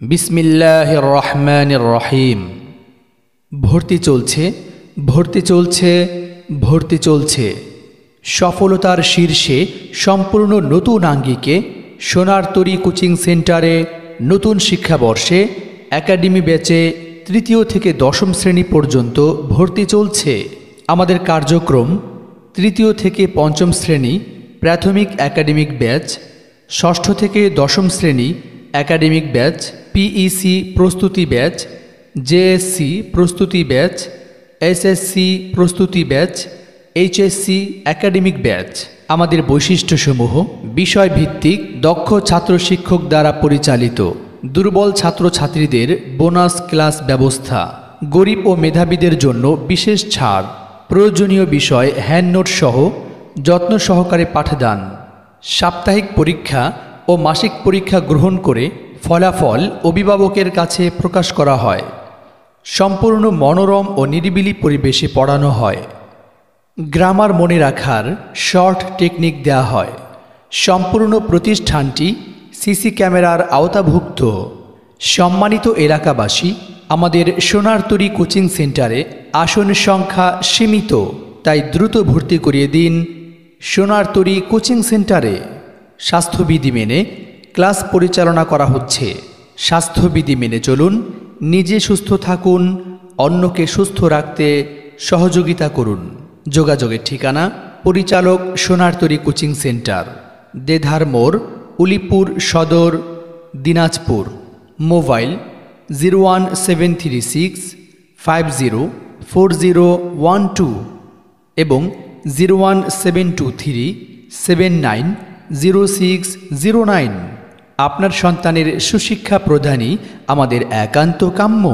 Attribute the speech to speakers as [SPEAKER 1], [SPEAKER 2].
[SPEAKER 1] বিসমিল্লাহ রহমান রহিম। ভর্তি চলছে ভর্তি চলছে ভর্তি চলছে। সফলতার শীর্ষে সম্পূর্ণ নতুন আঙ্গিকে সোনার তরী কোচিং সেন্টারে নতুন শিক্ষাবর্ষে একাডেমি ব্যাচে তৃতীয় থেকে দশম শ্রেণি পর্যন্ত ভর্তি চলছে। আমাদের কার্যক্রম তৃতীয় থেকে পঞ্চম শ্রেণি প্রাথমিক একাডেমিক ব্যাচ, ষষ্ঠ থেকে দশম শ্রেণি একাডেমিক ব্যাচ পিইসি প্রস্তুতি ব্যাচ জেএসসি প্রস্তুতি ব্যাচ এসএসসি প্রস্তুতি ব্যাচ এইচএসসি একাডেমিক ব্যাচ। আমাদের বৈশিষ্ট্যসমূহ, বিষয়ভিত্তিক, দক্ষ ছাত্র শিক্ষক দ্বারা পরিচালিত, দুর্বল ছাত্রছাত্রীদের বোনাস ক্লাস ব্যবস্থা, গরিব ও মেধাবীদের জন্য বিশেষ ছাড়, প্রয়োজনীয় বিষয় হ্যান্ডনোট সহ যত্ন সহকারে পাঠদান, সাপ্তাহিক পরীক্ষা ও মাসিক পরীক্ষা গ্রহণ করে ফলাফল অভিভাবকের কাছে প্রকাশ করা হয়। সম্পূর্ণ মনোরম ও নিরিবিলি পরিবেশে পড়ানো হয়। গ্রামার মনে রাখার শর্ট টেকনিক দেওয়া হয়। সম্পূর্ণ প্রতিষ্ঠানটি সিসি ক্যামেরার আওতাভুক্ত। সম্মানিত এলাকাবাসী, আমাদের সোনারতরি কোচিং সেন্টারে আসন সংখ্যা সীমিত, তাই দ্রুত ভর্তি করিয়ে দিন সোনারতরি কোচিং সেন্টারে। স্বাস্থ্যবিধি মেনে ক্লাস পরিচালনা করা হচ্ছে। স্বাস্থ্যবিধি মেনে চলুন, নিজে সুস্থ থাকুন, অন্যকে সুস্থ রাখতে সহযোগিতা করুন। যোগাযোগের ঠিকানা, পরিচালক সোনারতরী কোচিং সেন্টার, দেধার মোড়, উলিপুর সদর, Dinajpur. Mobile zero one seven three six five zero four zero one two এবং zero one seven two three seven nine zero six zero nine. আপনার সন্তানের সুশিক্ষা প্রদানই আমাদের একান্ত কাম্য।